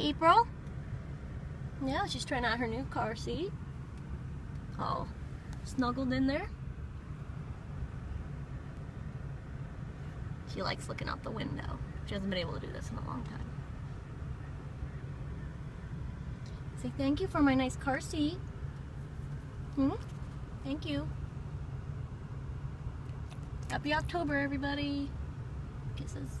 April. Yeah, she's trying out her new car seat. All snuggled in there. She likes looking out the window. She hasn't been able to do this in a long time. Say thank you for my nice car seat. Hmm? Thank you. Happy October, everybody. Kisses.